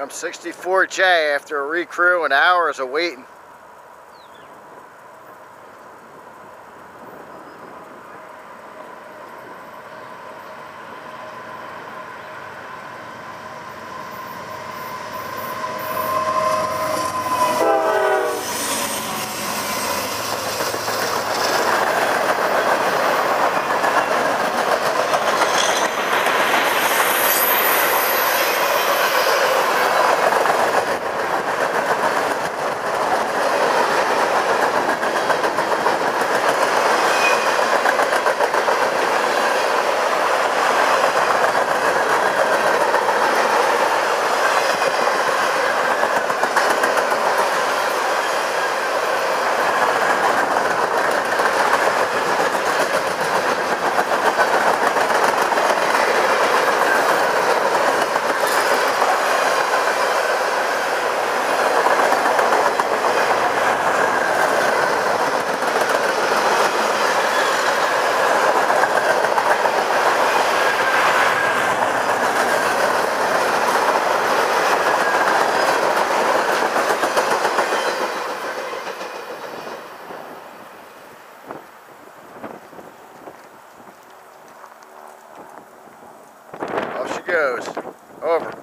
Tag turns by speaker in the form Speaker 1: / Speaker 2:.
Speaker 1: Come 64J after a recrew and hours of waiting. Goes. Over.